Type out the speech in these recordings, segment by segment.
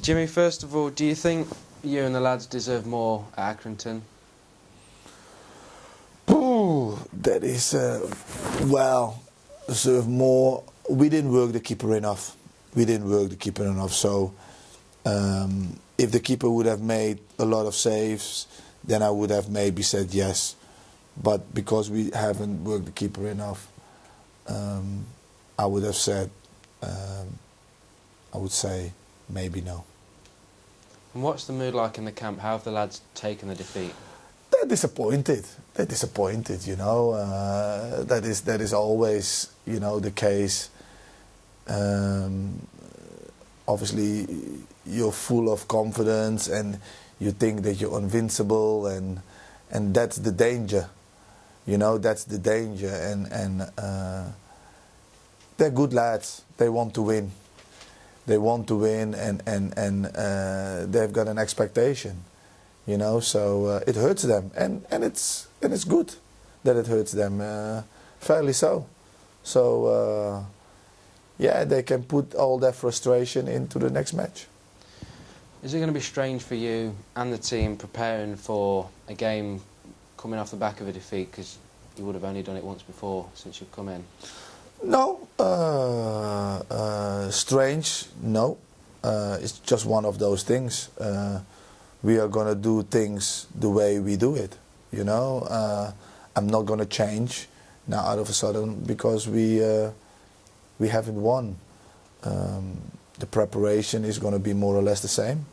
Jimmy, first of all, do you think you and the lads deserve more at Accrington? Ooh, that is, uh, well, deserve more. We didn't work the keeper enough. We didn't work the keeper enough. So, um, if the keeper would have made a lot of saves, then I would have maybe said yes. But because we haven't worked the keeper enough, um, I would have said, um, I would say maybe no. And what's the mood like in the camp? How have the lads taken the defeat? They're disappointed. They're disappointed. You know, uh, that is that is always you know the case. Um, obviously, you're full of confidence and you think that you're invincible, and and that's the danger. You know, that's the danger, and and uh, they're good lads. They want to win. They want to win, and and and uh, they've got an expectation. You know, so uh, it hurts them, and and it's and it's good that it hurts them, uh, fairly so. So uh, yeah, they can put all their frustration into the next match. Is it going to be strange for you and the team preparing for a game coming off the back of a defeat because you would have only done it once before since you've come in? No, uh, uh, strange. No, uh, it's just one of those things. Uh, we are gonna do things the way we do it. You know, uh, I'm not gonna change now out of a sudden because we uh, we haven't won. Um, the preparation is gonna be more or less the same.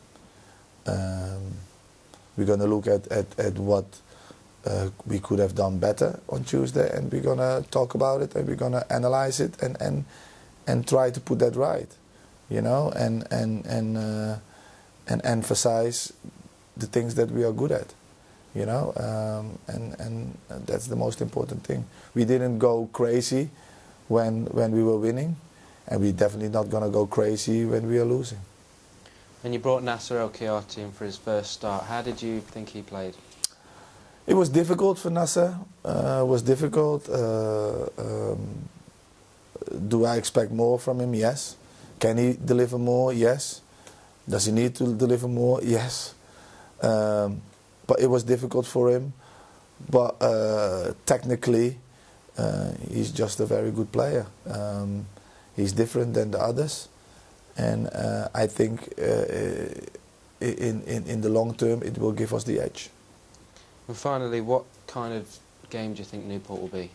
Um, we're gonna look at at, at what uh, we could have done better on Tuesday, and we're gonna talk about it, and we're gonna analyze it, and and and try to put that right, you know, and and and uh, and emphasize the things that we are good at, you know, um, and and that's the most important thing. We didn't go crazy when when we were winning, and we're definitely not gonna go crazy when we are losing. And you brought Nasser El Khayyati in for his first start. How did you think he played? It was difficult for Nasser. Uh, was difficult. Uh, um, do I expect more from him? Yes. Can he deliver more? Yes. Does he need to deliver more? Yes. Um, but it was difficult for him. But uh, technically, uh, he's just a very good player. Um, he's different than the others, and uh, I think uh, in, in in the long term it will give us the edge. And finally, what kind of game do you think Newport will be?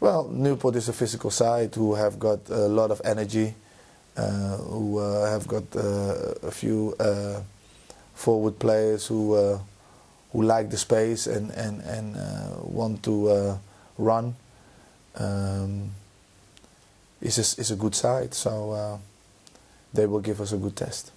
Well, Newport is a physical side who have got a lot of energy, uh, who uh, have got uh, a few uh, forward players who uh, who like the space and and and uh, want to run. Um, a, is a good side, so they will give us a good test.